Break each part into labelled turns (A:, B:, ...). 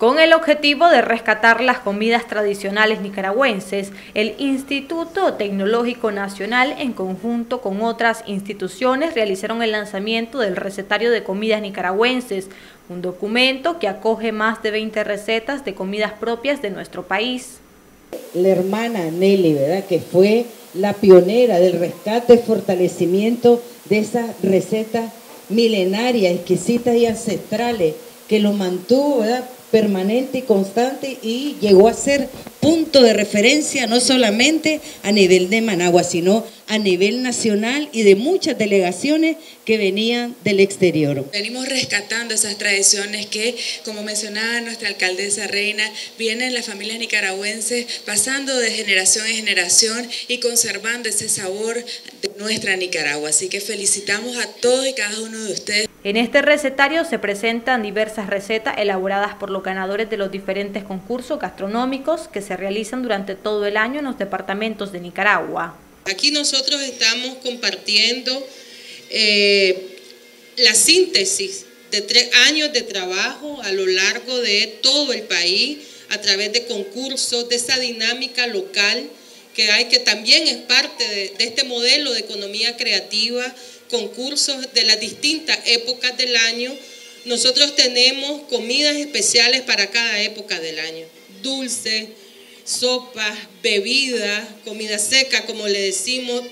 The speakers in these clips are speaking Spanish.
A: Con el objetivo de rescatar las comidas tradicionales nicaragüenses, el Instituto Tecnológico Nacional, en conjunto con otras instituciones, realizaron el lanzamiento del recetario de comidas nicaragüenses, un documento que acoge más de 20 recetas de comidas propias de nuestro país.
B: La hermana Nelly, ¿verdad? que fue la pionera del rescate y fortalecimiento de esas recetas milenarias, exquisitas y ancestrales, que lo mantuvo ¿verdad? Permanente y constante y llegó a ser punto de referencia no solamente a nivel de Managua, sino a nivel nacional y de muchas delegaciones que venían del exterior.
C: Venimos rescatando esas tradiciones que, como mencionaba nuestra alcaldesa Reina, vienen las familias nicaragüenses pasando de generación en generación y conservando ese sabor de nuestra Nicaragua. Así que felicitamos a todos y cada uno de ustedes.
A: En este recetario se presentan diversas recetas elaboradas por los ganadores de los diferentes concursos gastronómicos que se realizan durante todo el año en los departamentos de Nicaragua.
D: Aquí nosotros estamos compartiendo eh, la síntesis de tres años de trabajo a lo largo de todo el país a través de concursos, de esa dinámica local que hay, que también es parte de, de este modelo de economía creativa, concursos de las distintas épocas del año. Nosotros tenemos comidas especiales para cada época del año, dulce, sopas, bebidas, comida seca, como le decimos,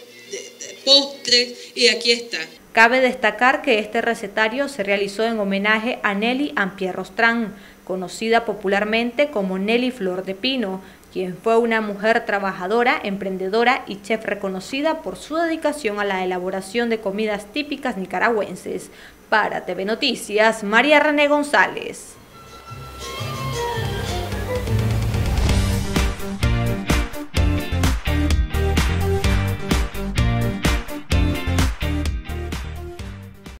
D: postres, y aquí está.
A: Cabe destacar que este recetario se realizó en homenaje a Nelly Ampierrostrán, conocida popularmente como Nelly Flor de Pino, quien fue una mujer trabajadora, emprendedora y chef reconocida por su dedicación a la elaboración de comidas típicas nicaragüenses. Para TV Noticias, María René González.